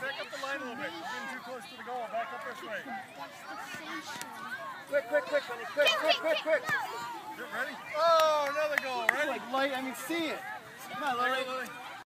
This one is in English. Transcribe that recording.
back up the line a little bit. You're getting too close to the goal. Back up this way. Quick, quick, quick, honey. Quick, quick, quick, quick. Get ready. Oh, another goal. Ready? Like light. I mean, see it. Come on, Lily.